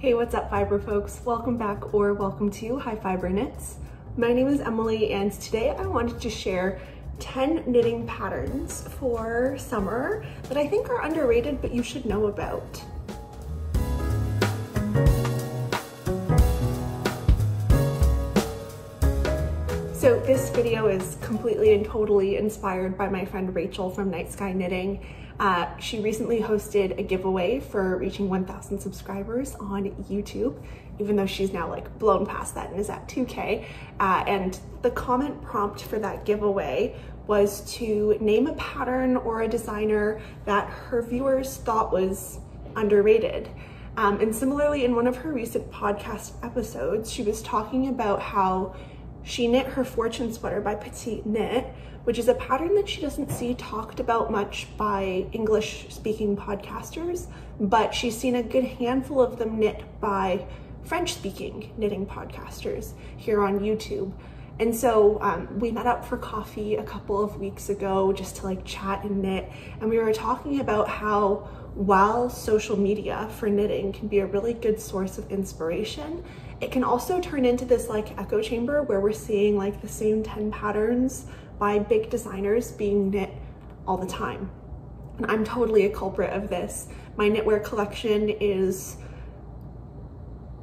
Hey, what's up fiber folks? Welcome back or welcome to High Fiber Knits. My name is Emily and today I wanted to share 10 knitting patterns for summer that I think are underrated but you should know about. This video is completely and totally inspired by my friend Rachel from Night Sky Knitting. Uh, she recently hosted a giveaway for reaching 1,000 subscribers on YouTube, even though she's now like blown past that and is at 2K. Uh, and the comment prompt for that giveaway was to name a pattern or a designer that her viewers thought was underrated. Um, and similarly, in one of her recent podcast episodes, she was talking about how she knit her fortune sweater by Petite Knit, which is a pattern that she doesn't see talked about much by English speaking podcasters, but she's seen a good handful of them knit by French speaking knitting podcasters here on YouTube. And so um, we met up for coffee a couple of weeks ago just to like chat and knit. And we were talking about how while social media for knitting can be a really good source of inspiration, it can also turn into this like echo chamber where we're seeing like the same 10 patterns by big designers being knit all the time. And I'm totally a culprit of this. My knitwear collection is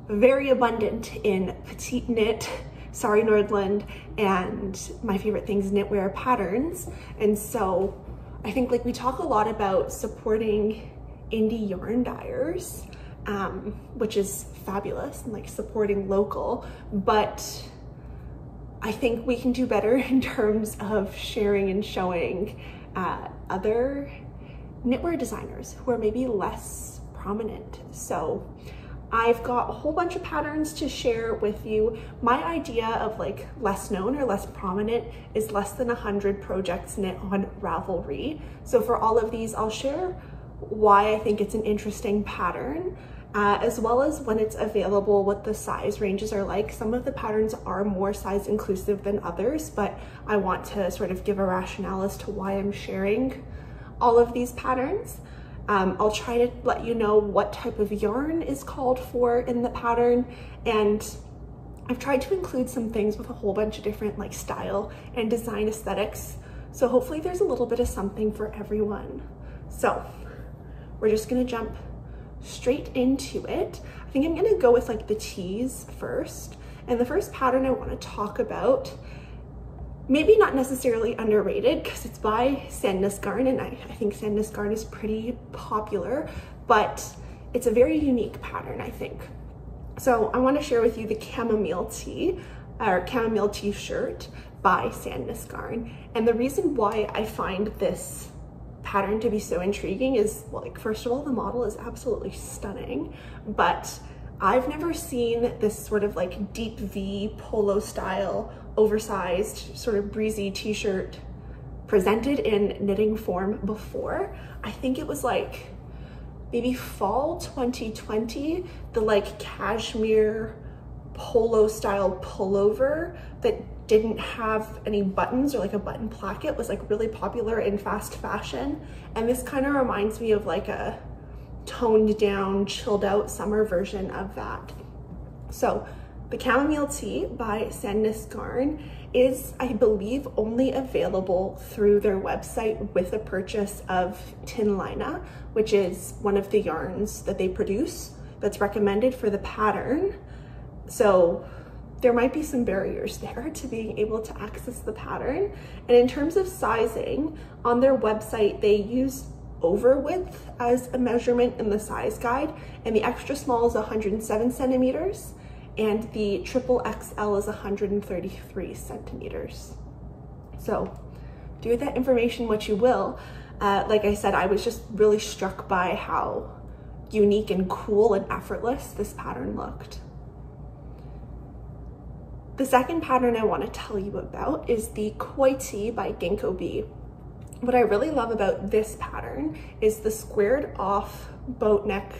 very abundant in petite knit, Sari Nordlund, and my favorite things knitwear patterns. And so I think like we talk a lot about supporting indie yarn dyers, um, which is fabulous and like supporting local, but I think we can do better in terms of sharing and showing uh, other knitwear designers who are maybe less prominent. So I've got a whole bunch of patterns to share with you. My idea of like less known or less prominent is less than 100 projects knit on Ravelry. So for all of these, I'll share why I think it's an interesting pattern, uh, as well as when it's available, what the size ranges are like. Some of the patterns are more size inclusive than others, but I want to sort of give a rationale as to why I'm sharing all of these patterns. Um, I'll try to let you know what type of yarn is called for in the pattern and I've tried to include some things with a whole bunch of different like style and design aesthetics. So hopefully there's a little bit of something for everyone. So we're just gonna jump straight into it. I think I'm gonna go with like the tees first. And the first pattern I wanna talk about, maybe not necessarily underrated because it's by Sandnes Garn and I, I think Sandnes Garn is pretty popular, but it's a very unique pattern, I think. So I wanna share with you the chamomile tee or chamomile t-shirt by Sandnes Garn. And the reason why I find this pattern to be so intriguing is like, first of all, the model is absolutely stunning, but I've never seen this sort of like deep V polo style, oversized, sort of breezy t-shirt presented in knitting form before. I think it was like maybe fall 2020, the like cashmere polo style pullover that didn't have any buttons or like a button placket was like really popular in fast fashion. And this kind of reminds me of like a toned down, chilled out summer version of that. So the chamomile tee by Sandnes Garn is, I believe, only available through their website with a purchase of Tynn Line, which is one of the yarns that they produce that's recommended for the pattern. So there might be some barriers there to being able to access the pattern. And in terms of sizing, on their website, they use over width as a measurement in the size guide, and the extra small is 107 centimeters, and the triple XL is 133 centimeters. So do with that information what you will. Uh, like I said, I was just really struck by how unique and cool and effortless this pattern looked. The second pattern I want to tell you about is the Koi Tee by Ginko B. What I really love about this pattern is the squared off boat neck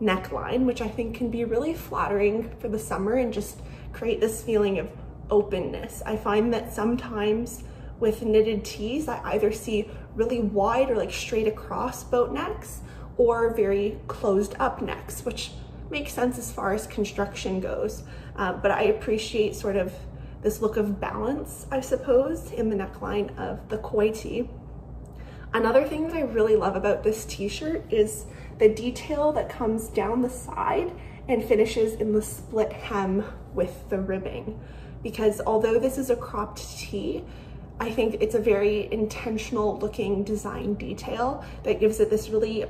neckline, which I think can be really flattering for the summer and just create this feeling of openness. I find that sometimes with knitted tees, I either see really wide or like straight across boat necks or very closed up necks, which makes sense as far as construction goes. Uh, but I appreciate sort of this look of balance, I suppose, in the neckline of the koi tee. Another thing that I really love about this t-shirt is the detail that comes down the side and finishes in the split hem with the ribbing. Because although this is a cropped tee, I think it's a very intentional looking design detail that gives it this really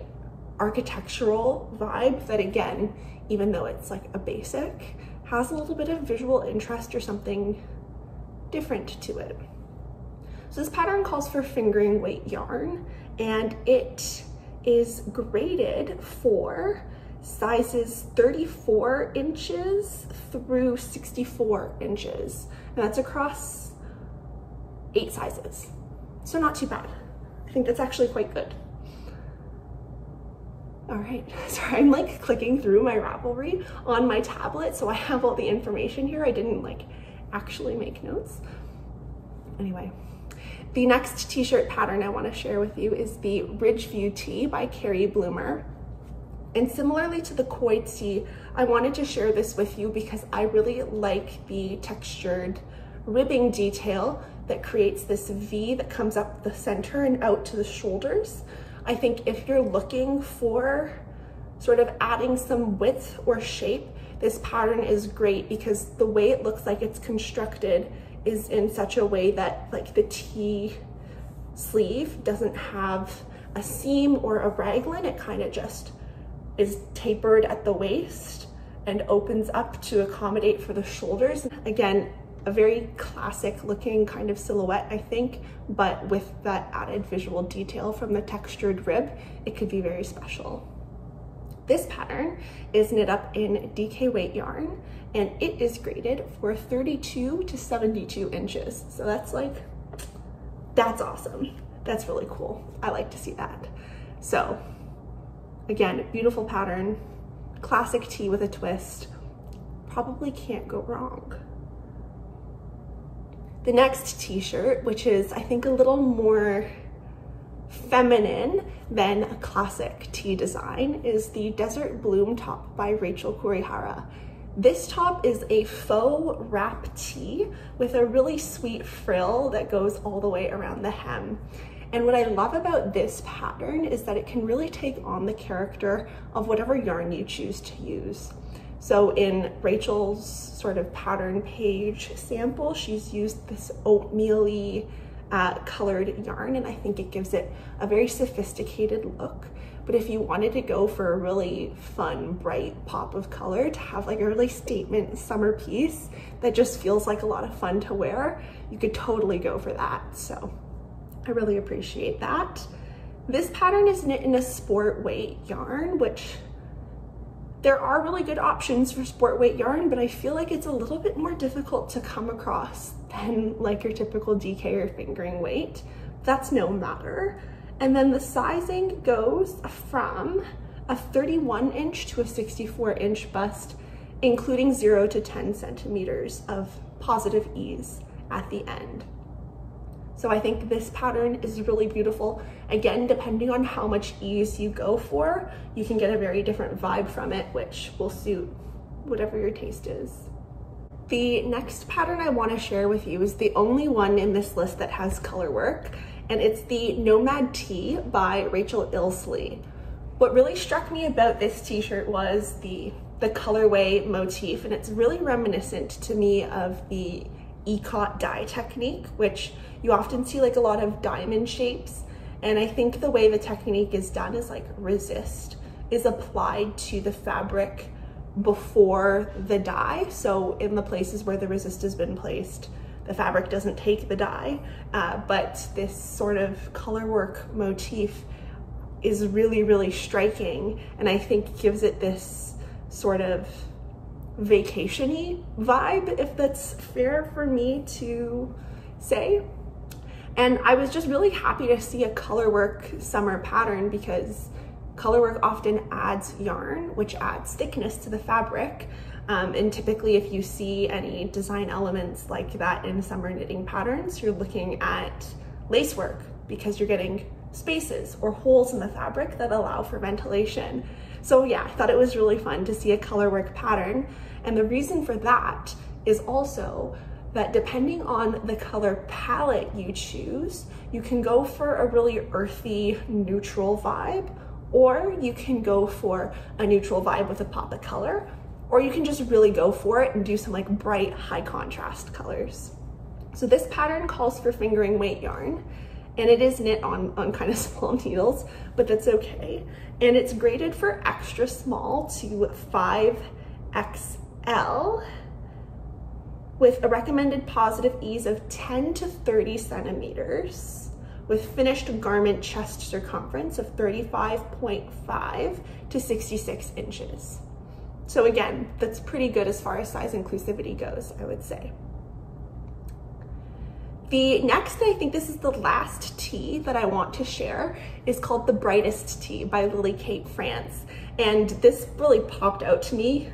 architectural vibe that again, even though it's like a basic, has a little bit of visual interest or something different to it. So this pattern calls for fingering weight yarn and it is graded for sizes 34 inches through 64 inches. And that's across eight sizes. So not too bad. I think that's actually quite good. All right, sorry, I'm like clicking through my Ravelry on my tablet, so I have all the information here. I didn't like actually make notes. Anyway, the next t-shirt pattern I wanna share with you is the Ridgeview Tee by Kerri Blumer. And similarly to the Koi tee, I wanted to share this with you because I really like the textured ribbing detail that creates this V that comes up the center and out to the shoulders. I think if you're looking for sort of adding some width or shape, this pattern is great because the way it looks like it's constructed is in such a way that like the T sleeve doesn't have a seam or a raglan. It kind of just is tapered at the waist and opens up to accommodate for the shoulders. Again, a very classic looking kind of silhouette, I think, but with that added visual detail from the textured rib, it could be very special. This pattern is knit up in DK weight yarn and it is graded for 32 to 72 inches. So that's like, that's awesome. That's really cool. I like to see that. So again, beautiful pattern, classic tee with a twist. Probably can't go wrong. The next t-shirt, which is I think a little more feminine than a classic tee design, is the Desert Bloom top by Rachel Kurihara. This top is a faux wrap tee with a really sweet frill that goes all the way around the hem. And what I love about this pattern is that it can really take on the character of whatever yarn you choose to use. So in Rachel's sort of pattern page sample, she's used this oatmeal uh, colored yarn and I think it gives it a very sophisticated look. But if you wanted to go for a really fun, bright pop of color to have like a really statement summer piece that just feels like a lot of fun to wear, you could totally go for that. So I really appreciate that. This pattern is knit in a sport weight yarn, which there are really good options for sport weight yarn, but I feel like it's a little bit more difficult to come across than like your typical DK or fingering weight. That's no matter. And then the sizing goes from a 31 inch to a 64 inch bust, including zero to 10 centimeters of positive ease at the end. So I think this pattern is really beautiful. Again, depending on how much ease you go for, you can get a very different vibe from it, which will suit whatever your taste is. The next pattern I wanna share with you is the only one in this list that has color work, and it's the Nomad Tee by Rachel Ilsley. What really struck me about this t-shirt was the, the colorway motif, and it's really reminiscent to me of the ikat dye technique, which you often see like a lot of diamond shapes. And I think the way the technique is done is like resist is applied to the fabric before the dye. So in the places where the resist has been placed, the fabric doesn't take the dye, uh, but this sort of color work motif is really, really striking. And I think gives it this sort of vacationy vibe, if that's fair for me to say. And I was just really happy to see a colorwork summer pattern because colorwork often adds yarn, which adds thickness to the fabric. Um, and typically if you see any design elements like that in summer knitting patterns, you're looking at lace work because you're getting spaces or holes in the fabric that allow for ventilation. So yeah, I thought it was really fun to see a color work pattern. And the reason for that is also that depending on the color palette you choose, you can go for a really earthy, neutral vibe, or you can go for a neutral vibe with a pop of color, or you can just really go for it and do some like bright, high contrast colors. So this pattern calls for fingering weight yarn, and it is knit on, on kind of small needles, but that's okay. And it's graded for extra small to 5XL with a recommended positive ease of 10 to 30 centimeters with finished garment chest circumference of 35.5 to 66 inches. So again, that's pretty good as far as size inclusivity goes, I would say. The next, I think this is the last tee that I want to share, is called The Brightest Tee by Lily Kate France. And this really popped out to me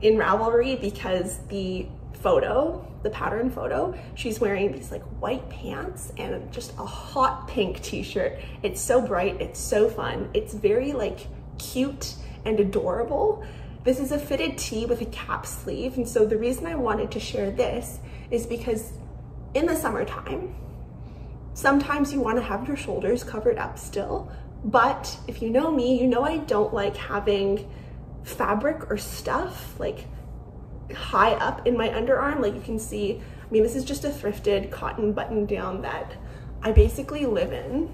in Ravelry because the photo, the pattern photo, she's wearing these like white pants and just a hot pink t-shirt. It's so bright, it's so fun. It's very like cute and adorable. This is a fitted tee with a cap sleeve. And so the reason I wanted to share this is because in the summertime, sometimes you wanna have your shoulders covered up still, but if you know me, you know I don't like having fabric or stuff like high up in my underarm. Like you can see, I mean, this is just a thrifted cotton button down that I basically live in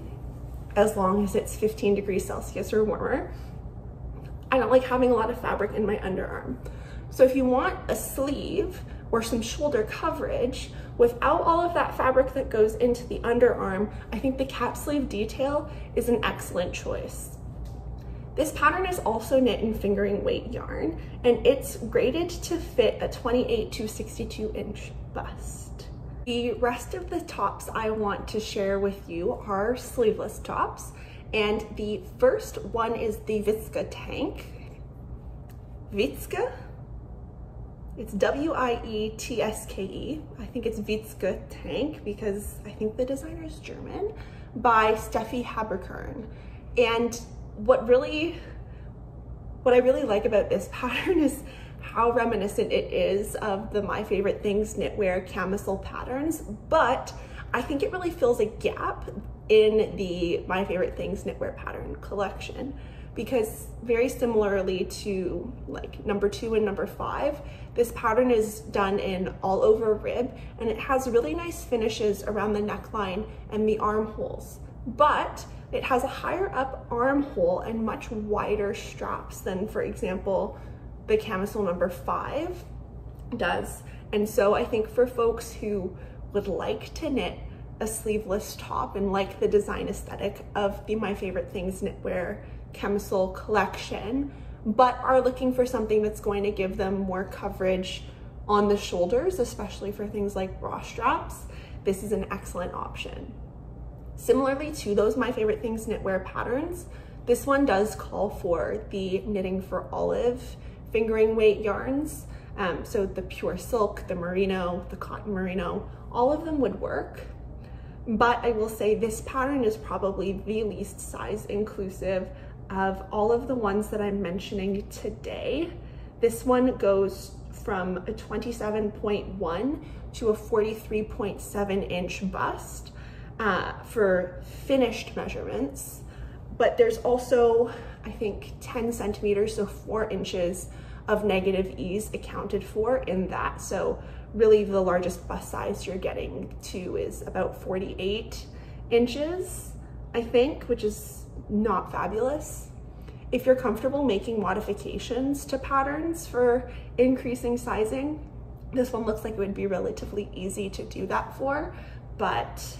as long as it's 15 degrees Celsius or warmer. I don't like having a lot of fabric in my underarm. So if you want a sleeve or some shoulder coverage without all of that fabric that goes into the underarm, I think the cap sleeve detail is an excellent choice. This pattern is also knit in fingering weight yarn and it's graded to fit a 28 to 62 inch bust. The rest of the tops I want to share with you are sleeveless tops and the first one is the Wietske tank. Wietske? It's W-I-E-T-S-K-E. -E. I think it's Wietske tank because I think the designer is German by Steffi Haberkern. And what really, what I really like about this pattern is how reminiscent it is of the My Favorite Things knitwear camisole patterns, but I think it really fills a gap in the My Favorite Things knitwear pattern collection because very similarly to like number two and number five, this pattern is done in all over rib and it has really nice finishes around the neckline and the armholes. But it has a higher up armhole and much wider straps than, for example, the camisole number five does. And so I think for folks who would like to knit a sleeveless top and like the design aesthetic of the My Favorite Things knitwear camisole collection, but are looking for something that's going to give them more coverage on the shoulders, especially for things like bra straps, this is an excellent option. Similarly to those My Favorite Things knitwear patterns, this one does call for the Knitting for Olive fingering weight yarns. Um, so the pure silk, the merino, the cotton merino, all of them would work. But I will say this pattern is probably the least size inclusive of all of the ones that I'm mentioning today. This one goes from a 27.1 to a 43.7 inch bust uh, for finished measurements, but there's also, I think, 10 centimeters, so four inches of negative ease accounted for in that. So really the largest bust size you're getting to is about 48 inches, I think, which is not fabulous. If you're comfortable making modifications to patterns for increasing sizing, this one looks like it would be relatively easy to do that for, but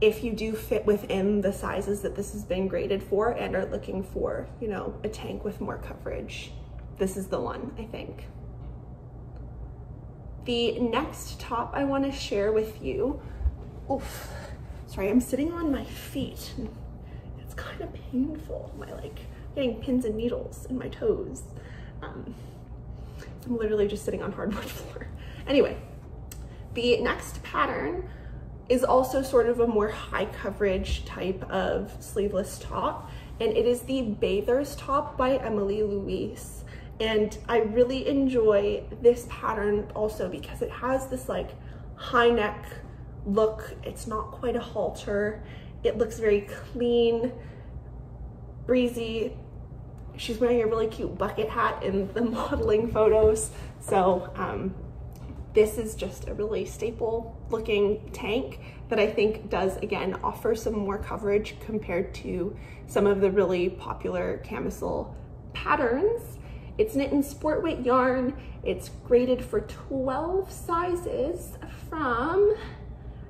if you do fit within the sizes that this has been graded for and are looking for, you know, a tank with more coverage, this is the one, I think. The next top I wanna share with you, oof, sorry, I'm sitting on my feet. It's kind of painful, my like, getting pins and needles in my toes. Um, I'm literally just sitting on hardwood floor. Anyway, the next pattern is also sort of a more high coverage type of sleeveless top and it is the Bather's Top by Emily Louise. And I really enjoy this pattern also because it has this like high neck look. It's not quite a halter. It looks very clean, breezy. She's wearing a really cute bucket hat in the modeling photos. So um, this is just a really staple looking tank that I think does again offer some more coverage compared to some of the really popular camisole patterns. It's knit in sport weight yarn. It's graded for 12 sizes from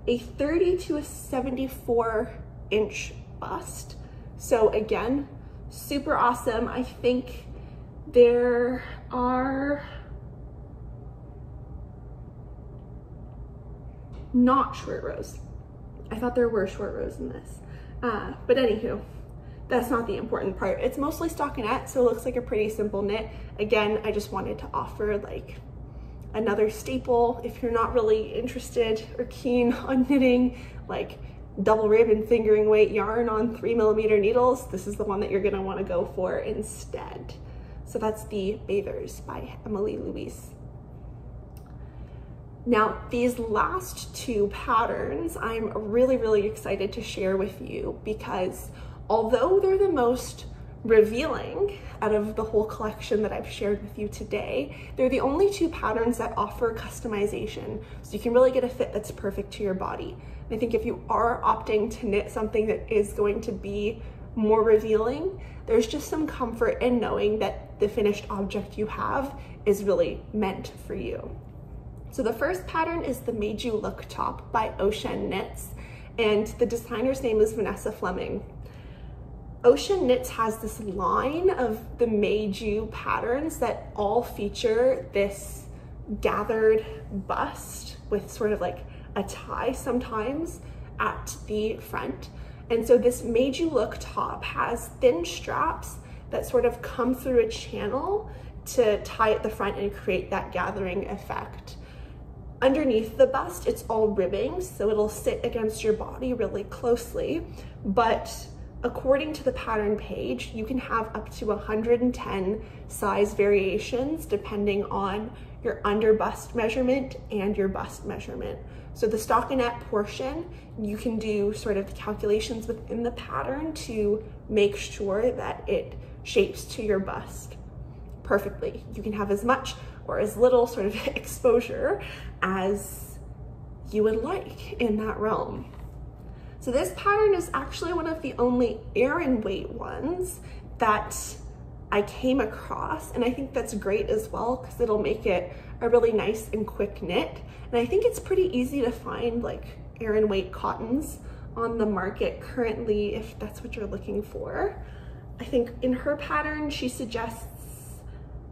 a 30 to a 74 inch bust. So again, super awesome. I think there are not short rows. I thought there were short rows in this. Uh, but anywho, that's not the important part. It's mostly stockinette, so it looks like a pretty simple knit. Again, I just wanted to offer like another staple if you're not really interested or keen on knitting like double ribbon fingering weight yarn on three millimeter needles. This is the one that you're gonna wanna go for instead. So that's the Bathers by Emily Louise. Now, these last two patterns, I'm really, really excited to share with you because although they're the most revealing out of the whole collection that I've shared with you today, they're the only two patterns that offer customization. So you can really get a fit that's perfect to your body. I think if you are opting to knit something that is going to be more revealing, there's just some comfort in knowing that the finished object you have is really meant for you. So the first pattern is the Made You Look top by Ocean Knits, and the designer's name is Vanessa Fleming. Ocean Knits has this line of the You patterns that all feature this gathered bust with sort of like a tie sometimes at the front. And so this You Look top has thin straps that sort of come through a channel to tie at the front and create that gathering effect. Underneath the bust, it's all ribbing, so it'll sit against your body really closely. But according to the pattern page, you can have up to 110 size variations depending on your under bust measurement and your bust measurement. So the stockinette portion, you can do sort of the calculations within the pattern to make sure that it shapes to your bust perfectly. You can have as much or as little sort of exposure as you would like in that realm. So this pattern is actually one of the only Aran weight ones that I came across and I think that's great as well because it'll make it a really nice and quick knit. And I think it's pretty easy to find like Aran weight cottons on the market currently if that's what you're looking for. I think in her pattern she suggests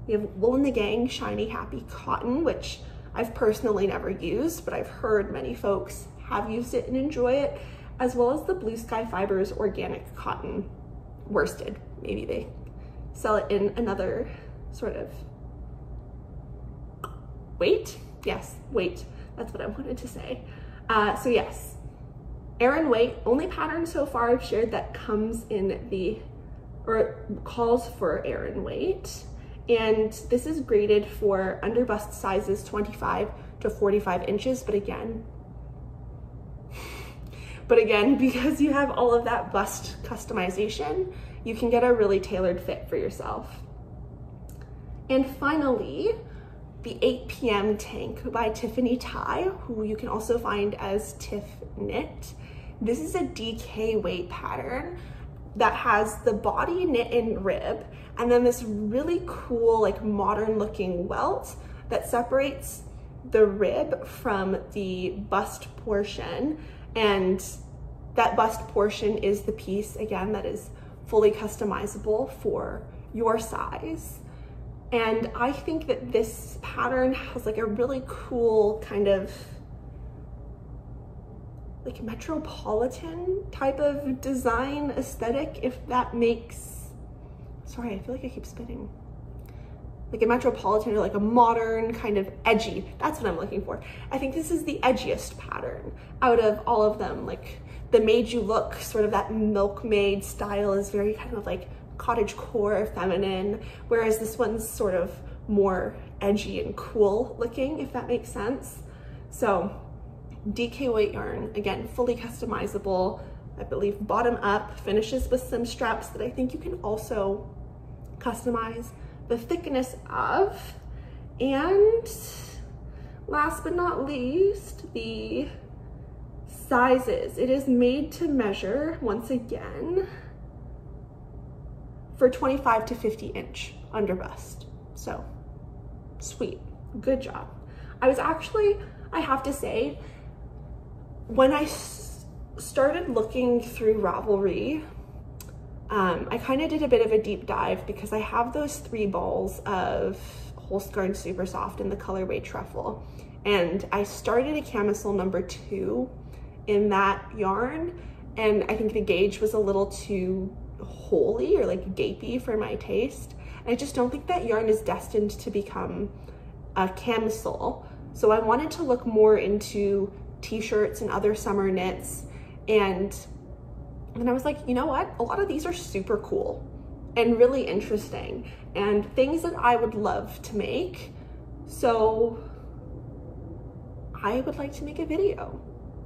we have Wool and the Gang Shiny Happy Cotton, which I've personally never used, but I've heard many folks have used it and enjoy it, as well as the Blue Sky Fibers Organic Cotton Worsted. Maybe they sell it in another sort of weight. Yes, weight. That's what I wanted to say. Uh, so yes, Aran weight, only pattern so far I've shared that comes in the, or calls for Aran weight. And this is graded for under bust sizes 25 to 45 inches, but again, but again, because you have all of that bust customization, you can get a really tailored fit for yourself. And finally, the 8 p.m. tank by Tiffany Tai, who you can also find as Tiff Knit. This is a DK weight pattern that has the body knit in rib and then this really cool like modern looking welt that separates the rib from the bust portion and that bust portion is the piece again that is fully customizable for your size and I think that this pattern has like a really cool kind of like metropolitan type of design aesthetic, if that makes, sorry, I feel like I keep spitting. Like a metropolitan or like a modern kind of edgy. That's what I'm looking for. I think this is the edgiest pattern out of all of them. Like the made you look, sort of that milkmaid style is very kind of like cottage core feminine, whereas this one's sort of more edgy and cool looking, if that makes sense. So DK weight yarn, again, fully customizable, I believe bottom up, finishes with some straps that I think you can also customize the thickness of. And last but not least, the sizes. It is made to measure, once again, for 25 to 50 inch under bust. So sweet, good job. I was actually, I have to say, when I started looking through Ravelry, um, I kind of did a bit of a deep dive because I have those three balls of Holstgarn Super Soft in the colorway Truffle. And I started a camisole number two in that yarn. And I think the gauge was a little too holy or like gapey for my taste. And I just don't think that yarn is destined to become a camisole. So I wanted to look more into t-shirts and other summer knits and and I was like, you know what? A lot of these are super cool and really interesting and things that I would love to make. So I would like to make a video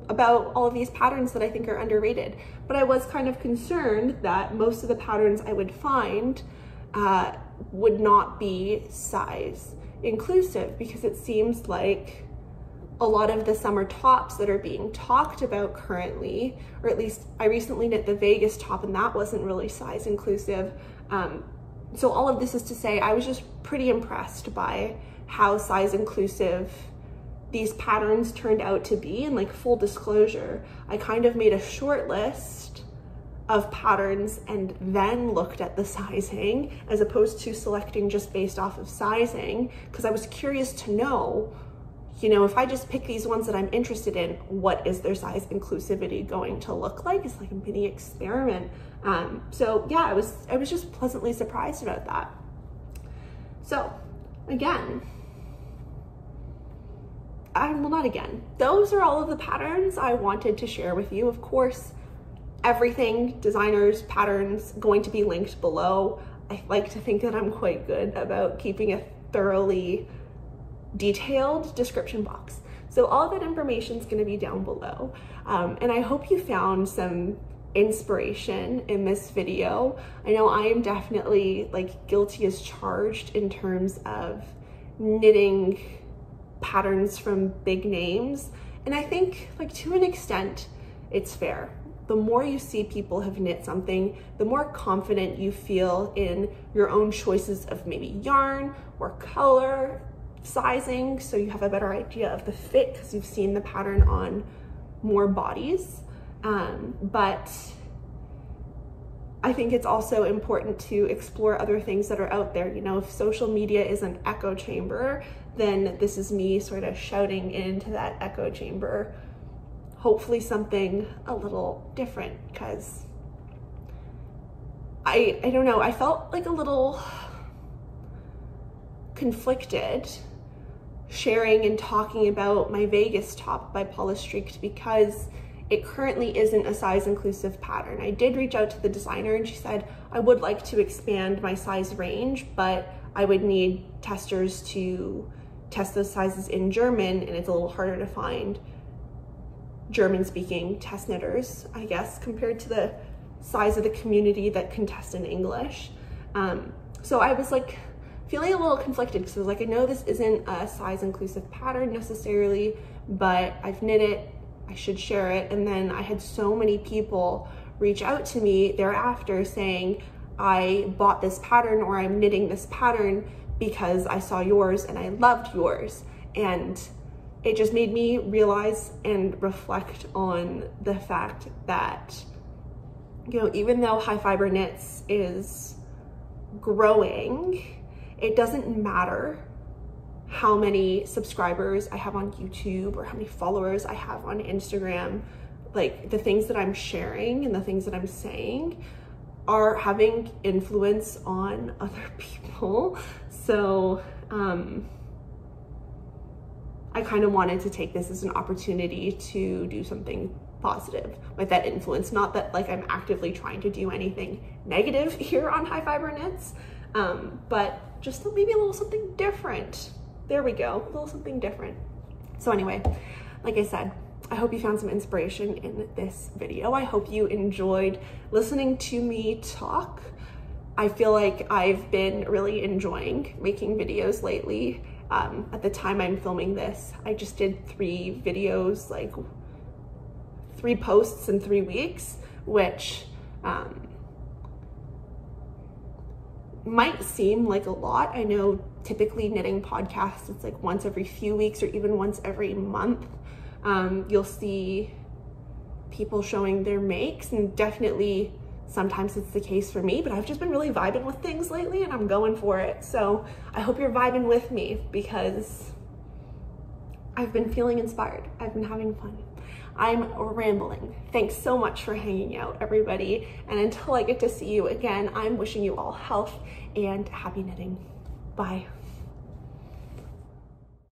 about all of these patterns that I think are underrated. But I was kind of concerned that most of the patterns I would find uh, would not be size inclusive because it seems like a lot of the summer tops that are being talked about currently, or at least I recently knit the Vegas top and that wasn't really size inclusive. Um, so all of this is to say, I was just pretty impressed by how size inclusive these patterns turned out to be. And like full disclosure, I kind of made a short list of patterns and then looked at the sizing as opposed to selecting just based off of sizing because I was curious to know you know, if I just pick these ones that I'm interested in, what is their size inclusivity going to look like? It's like a mini experiment. Um, so yeah, I was, I was just pleasantly surprised about that. So again, I, well, not again. Those are all of the patterns I wanted to share with you. Of course, everything, designers, patterns, going to be linked below. I like to think that I'm quite good about keeping a thoroughly detailed description box. So all that information is gonna be down below. Um, and I hope you found some inspiration in this video. I know I am definitely like guilty as charged in terms of knitting patterns from big names. And I think like to an extent, it's fair. The more you see people have knit something, the more confident you feel in your own choices of maybe yarn or color sizing so you have a better idea of the fit because you've seen the pattern on more bodies. Um, but I think it's also important to explore other things that are out there. You know, if social media is an echo chamber, then this is me sort of shouting into that echo chamber. Hopefully something a little different because I, I don't know, I felt like a little conflicted sharing and talking about my Vegas top by Paula strickt because it currently isn't a size inclusive pattern. I did reach out to the designer and she said, I would like to expand my size range, but I would need testers to test those sizes in German and it's a little harder to find German speaking test knitters, I guess, compared to the size of the community that can test in English. Um, so I was like, feeling a little conflicted because I was like, I know this isn't a size inclusive pattern necessarily, but I've knit it, I should share it. And then I had so many people reach out to me thereafter saying, I bought this pattern or I'm knitting this pattern because I saw yours and I loved yours. And it just made me realize and reflect on the fact that, you know, even though High Fiber Knits is growing, it doesn't matter how many subscribers I have on YouTube or how many followers I have on Instagram. Like the things that I'm sharing and the things that I'm saying are having influence on other people. So um, I kind of wanted to take this as an opportunity to do something positive with that influence. Not that like I'm actively trying to do anything negative here on High Fiber Knits, um, but just maybe a little something different. There we go, a little something different. So anyway, like I said, I hope you found some inspiration in this video. I hope you enjoyed listening to me talk. I feel like I've been really enjoying making videos lately. Um, at the time I'm filming this, I just did three videos, like three posts in three weeks, which um, might seem like a lot. I know typically knitting podcasts, it's like once every few weeks or even once every month. Um, you'll see people showing their makes and definitely sometimes it's the case for me, but I've just been really vibing with things lately and I'm going for it. So I hope you're vibing with me because I've been feeling inspired. I've been having fun. I'm rambling. Thanks so much for hanging out, everybody. And until I get to see you again, I'm wishing you all health and happy knitting. Bye.